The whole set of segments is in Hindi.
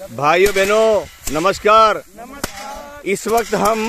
भाइयों बहनों नमस्कार। इस वक्त हम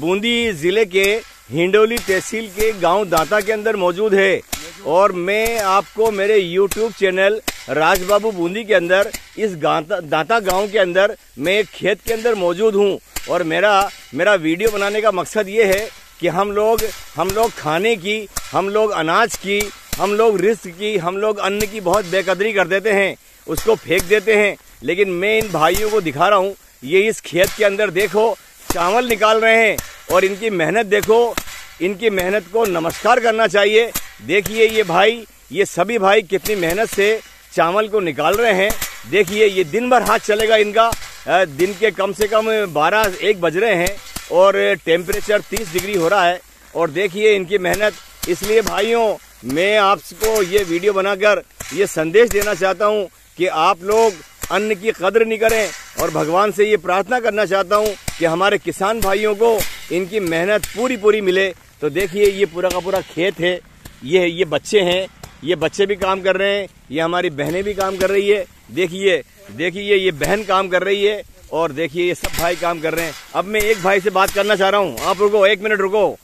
बूंदी ज़िले के हिंडोली तहसील के गाँव दाता के अंदर मौजूद है और मैं आपको मेरे YouTube चैनल राजबाबू बूंदी के अंदर इस दाता गाँव के अंदर मैं एक खेत के अंदर मौजूद हूँ और मेरा मेरा वीडियो बनाने का मकसद ये है कि हम लोग हम लोग खाने की हम लोग अनाज की हम लोग रिस्क की हम लोग अन्न की बहुत बेकदरी कर देते हैं उसको फेंक देते हैं लेकिन मैं इन भाइयों को दिखा रहा हूँ, ये इस खेत के अंदर देखो, चावल निकाल रहे हैं और इनकी मेहनत देखो, इनकी मेहनत को नमस्कार करना चाहिए। देखिए ये भाई, ये सभी भाई कितनी मेहनत से चावल को निकाल रहे हैं। देखिए ये दिन भर हाथ चलेगा इनका। दिन के कम से कम बारह एक बज रहे हैं और टेम्परेचर 30 डिग्री हो रहा है। और देखिए इनकी मेहनत। इसलिए भाइयों, मैं आपको ये वीडियो बनाकर ये संदेश देना चाहता हूँ कि आप लोग अन्न की कदर नहीं करें। और भगवान से ये प्रार्थना करना चाहता हूँ कि हमारे किसान भाइयों को इनकी मेहनत पूरी पूरी मिले। तो देखिए, ये पूरा का पूरा खेत है, ये ये बच्चे हैं, ये बच्चे भी काम कर रहे हैं, ये हमारी बहनें भी काम कर रही है। देखिए देखिए, ये बहन काम कर रही है, और देखिए, ये सब भाई काम कर रहे हैं। अब मैं एक भाई से बात करना चाह रहा हूँ। आप रुको, एक मिनट रुको।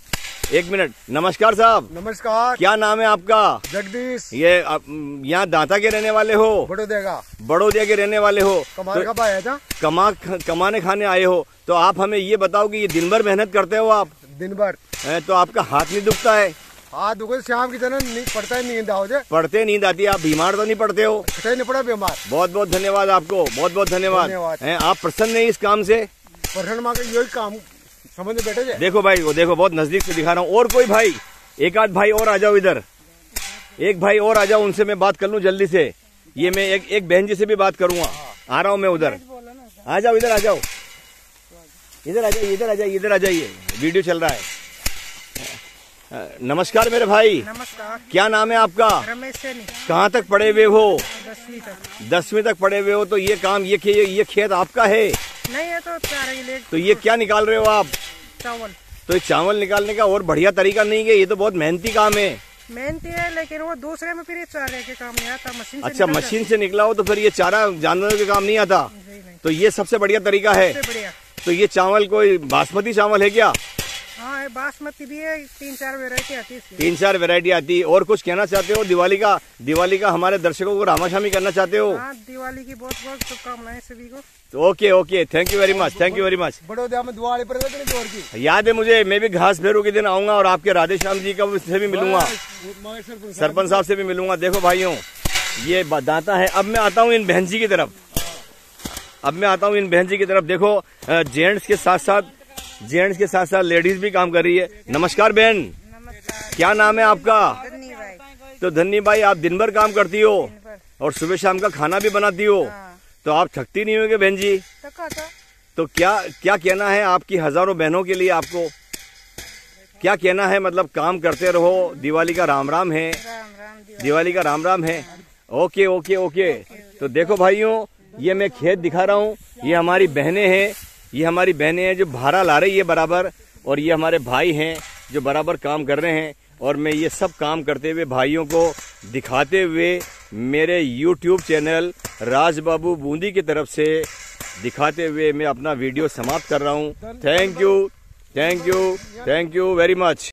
एक मिनट। नमस्कार साहब। नमस्कार। क्या नाम है आपका? जगदीश। ये यहाँ दाता के रहने वाले हो? बड़ोदिया बड़ोदिया के रहने वाले हो? कमाने तो, आया था कमा कमाने खाने आए हो? तो आप हमें ये बताओ कि ये दिन भर मेहनत करते हो आप? दिन भर। तो आपका हाथ नहीं दुखता है? हाथ दुकान शाम की तरह नहीं पड़ता है नींद आओ पढ़ते नींद आती है आप बीमार तो नहीं पड़ते हो? नहीं पड़ा बीमार। बहुत बहुत धन्यवाद आपको बहुत बहुत धन्यवाद। आप प्रसन्न है इस काम से? प्रसन्न माँ का यही काम समझ बैठे देखो भाई वो देखो बहुत नज़दीक से दिखा रहा हूँ। और कोई भाई? एक आध भाई और आ जाओ इधर। एक भाई और आ जाओ उनसे मैं बात कर लूँ जल्दी से। ये मैं एक एक बहन जी से भी बात करूँगा। आ रहा हूँ मैं उधर। आ जाओ इधर आ जाओ। इधर आ जाइए इधर आ जाइए इधर आ जाइए। वीडियो चल रहा है। नमस्कार मेरे भाई। नमस्कार। क्या नाम है आपका? रमेश कहाँ तक पढ़े हुए हो? दसवीं तक। दसवीं तक पढ़े हुए हो तो ये काम ये खे, ये खेत आपका है? नहीं है तो तो ये क्या निकाल रहे हो आप? चावल। तो ये चावल निकालने का और बढ़िया तरीका नहीं है ये तो बहुत मेहनती काम है। मेहनती है लेकिन वो दूसरे में फिर चारे के काम नहीं आता मशीन अच्छा मशीन से निकला हो तो फिर ये चारा जानवरों के काम नहीं आता। तो ये सबसे बढ़िया तरीका है। तो ये चावल कोई बासमती चावल है क्या? हाँ बासमती भी है तीन चार वेरायटी आती है तीन चार वेरायटी आती है। और कुछ कहना चाहते हो? दिवाली का दिवाली का हमारे दर्शकों को रामाशामी करना चाहते हो? हाँ दिवाली की बहुत बहुत शुभकामनाएँ सभी को। तो okay okay thank you very much thank you very much Diwali पर याद है मुझे मैं भी घास फेरू के दिन आऊँगा और आपके राधे श्याम जी का से भी मिलूँगा। सरपंच साहब से भी मिलूँगा। देखो भाइयों ये दाता है। अब मैं आता हूँ इन बहन जी की तरफ़। अब मैं आता हूँ इन बहन जी की तरफ़। देखो जेंट्स के साथ साथ जेंट्स के साथ साथ लेडीज़ भी काम कर रही है। नमस्कार बहन। क्या नाम है आपका? तो धन्नी भाई आप दिन भर काम करती हो और सुबह शाम का खाना भी बनाती हो। हाँ। तो आप थकती नहीं होगी बहन जी? तो क्या क्या कहना है आपकी हज़ारों बहनों के लिए आपको? क्या कहना है? मतलब काम करते रहो। दिवाली का राम राम है। दिवाली का राम राम है। Okay okay okay. तो देखो भाइयों ये मैं खेत दिखा रहा हूँ। ये हमारी बहनें हैं। ये हमारी बहनें हैं जो भाड़ा ला रही है बराबर, और ये हमारे भाई हैं जो बराबर काम कर रहे हैं। और मैं ये सब काम करते हुए भाइयों को दिखाते हुए मेरे यूट्यूब चैनल राज बाबू बूंदी की तरफ़ से दिखाते हुए मैं अपना वीडियो समाप्त कर रहा हूँ। Thank you thank you thank you very much